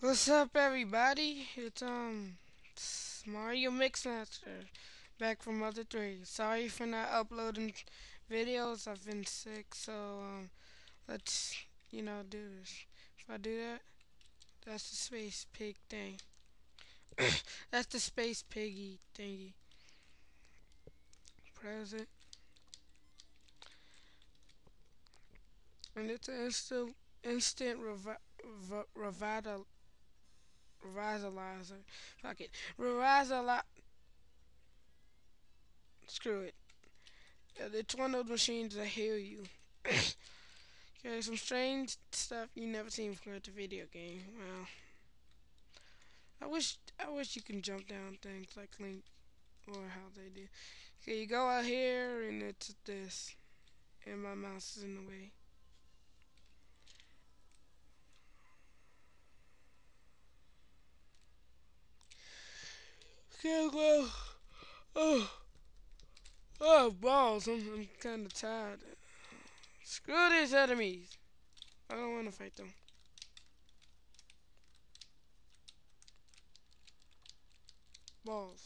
What's up, everybody? It's um it's Mario Mixmaster back from Mother Three. Sorry for not uploading videos. I've been sick, so um let's you know do this. If I do that, that's the space pig thing. that's the space piggy thingy. Present. And it's an instant instant revi- revi- revital Revitalizer. Fuck it. Revitalizer. Screw it. Uh, it's one of those machines that heal you. okay, some strange stuff you never seen before at the video game. Wow. I wish I wish you can jump down things like Link or how they do. Okay, you go out here and it's this. And my mouse is in the way. Well, oh, oh, balls. I'm, I'm kind of tired. Screw these enemies. I don't want to fight them. Balls.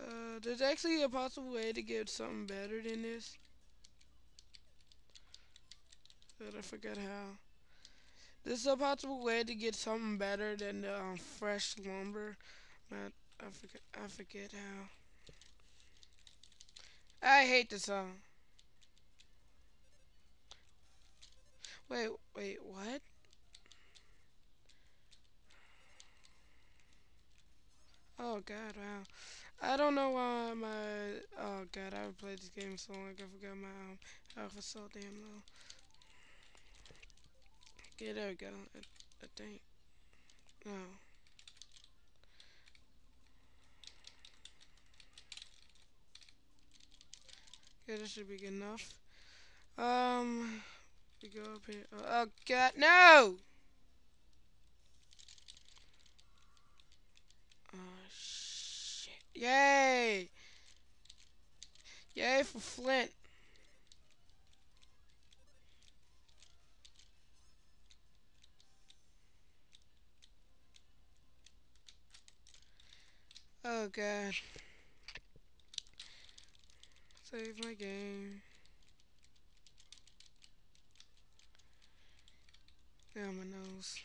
Uh, there's actually a possible way to get something better than this. But I forget how. This is a possible way to get something better than the um, fresh lumber. But I forget I forget how. I hate the song. Wait, wait, what? Oh god, wow. I don't know why my oh god, I haven't played this game so long I forgot my um was so damn low. Okay, there we go. I, I think. No. Okay, this should be good enough. Um, we go up here. Oh, oh God, no! Oh shit! Yay! Yay for Flint! Oh God. Save my game. Down my nose.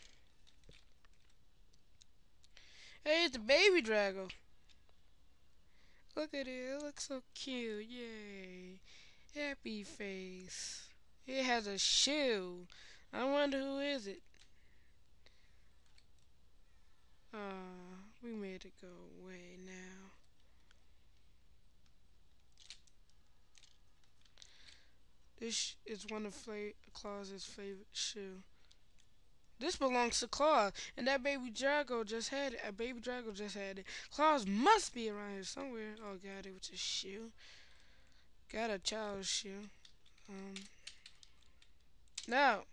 Hey, it's a baby Drago. Look at it. It looks so cute. Yay. Happy face. It has a shoe. I wonder who is it. Ah, uh, we made it go away now. This is one of Fla Claus's favorite shoe. This belongs to Claus, and that baby Drago just had it. A baby Drago just had it. Claus must be around here somewhere. Oh god, it was a shoe. Got a child's shoe. Um. No.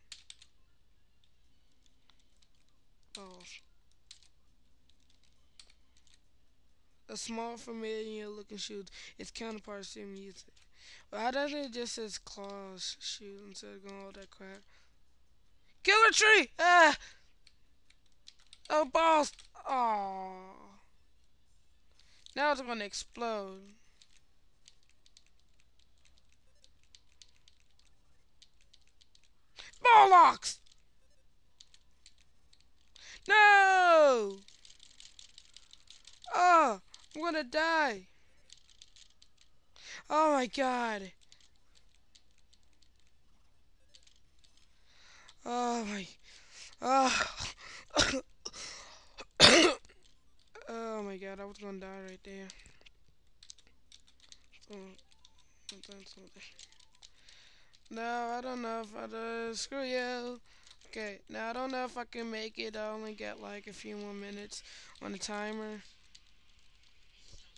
Balls. A small, familiar looking shoe. Its counterpart still music. Why doesn't it just says Claus shoot instead of going all that crap? Killer tree! Ah! Oh, balls! Oh. Now it's gonna explode. Bollocks! No! Oh, I'm gonna die. Oh my god. Oh my. Oh. oh my god, I was gonna die right there. No, I don't know if I do. Screw you. Okay, now I don't know if I can make it. I only got like a few more minutes on the timer.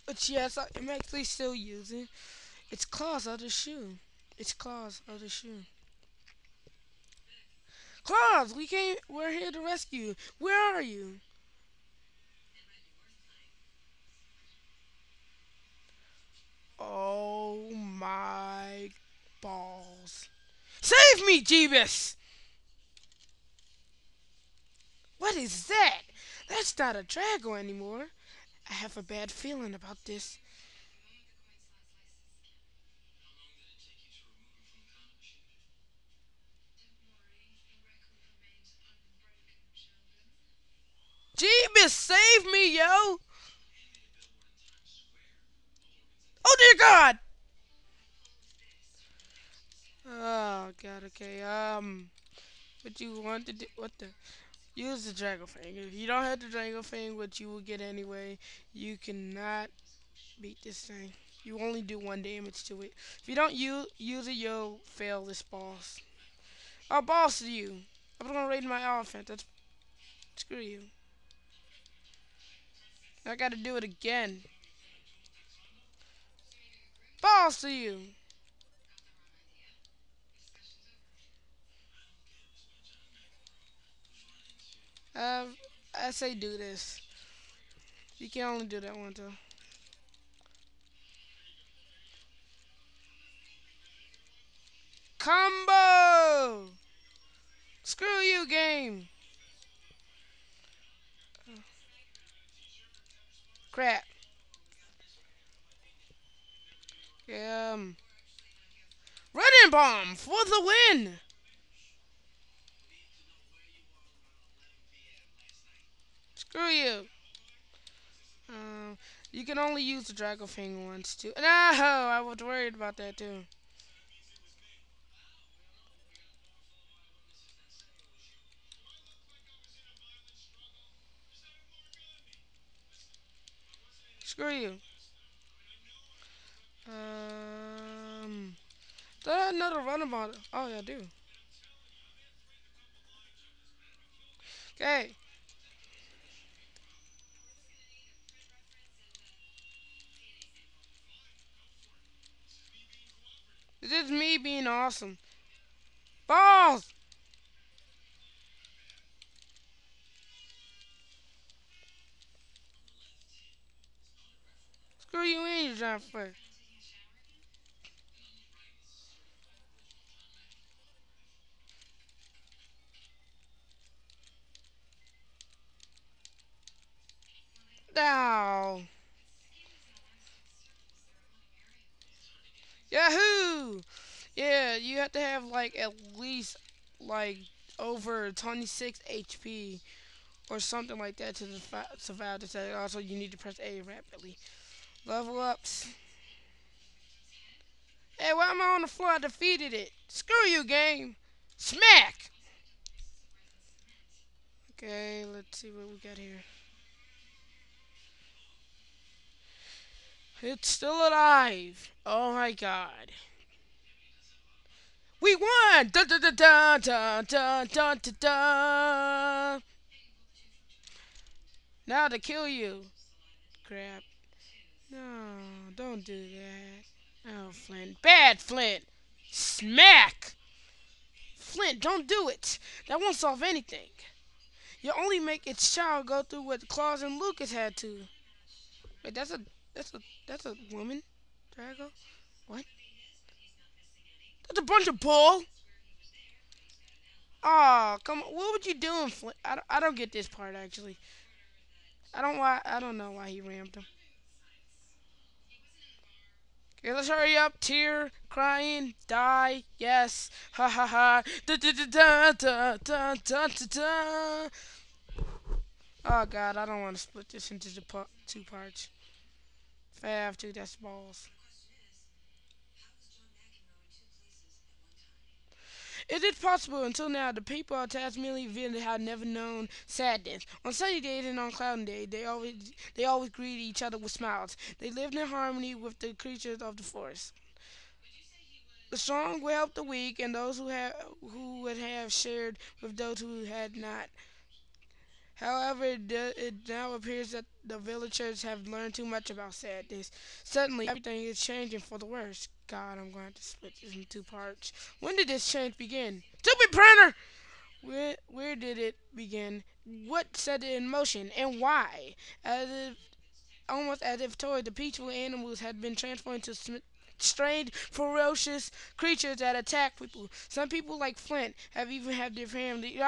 But yes, I'm actually still using. It's Claus of the shoe. It's Claus of the shoe. Claus, we came. We're here to rescue. Where are you? Oh my balls! Save me, Jeebus! What is that? That's not a Drago anymore. I have a bad feeling about this. Jeebus, save me, yo! Oh dear God! Oh God, okay. Um, what you want to do? What the? Use the Dragon Fang. If you don't have the Dragon Fang, which you will get anyway, you cannot beat this thing. You only do one damage to it. If you don't use use it, you'll fail this boss. I'll boss you. I'm gonna raid my elephant. That's screw you. I gotta do it again. Boss to you. Uh, I say do this. You can only do that one though. Combo! Screw you, game. Crap. Um. Running bomb for the win. Screw you. Um, you can only use the Dragon Fang once too. No, I was worried about that too. Screw you. Um, do I have another runabout? Oh, yeah, I do. Okay. Me being awesome. Balls! Screw you in, you giant. Ow. Yahoo! Yeah, you have to have like at least like over 26 HP or something like that to survive this. Also, you need to press A rapidly. Level ups. Hey, why am I on the floor? I defeated it. Screw you, game. Smack! Okay, let's see what we got here. It's still alive. Oh my god. We won! Da da da da da da da da da. Now to kill you. Crap. No, don't do that. Oh, Flint. Bad Flint. Smack! Flint, don't do it. That won't solve anything. You only make its child go through what Claus and Lucas had to. Wait, that's a that's a that's a woman. Drago. What? That's a bunch of bull. Oh, come on. What would you doing, Flint? I don't, I don't get this part actually. I don't why I don't know why he rammed him. Okay, let's hurry up. Tear, crying, die. Yes. Ha ha ha. Da da da da da da da da. Oh god, I don't want to split this into the two parts. If I have to, that's balls. It is possible until now the people of Tazmily have never known sadness. On sunny days and on cloudy days, they always they always greet each other with smiles. They lived in harmony with the creatures of the forest. The strong will help the weak, and those who have who would have shared with those who had not. However, it, now appears that the villagers have learned too much about sadness. Suddenly, everything is changing for the worse. God, I'm going to split this in two parts. When did this change begin? Stupid printer! Where, where did it begin? What set it in motion, and why? As if, almost as if told, the peaceful animals had been transformed into strange, ferocious creatures that attack people. Some people, like Flint, have even had their family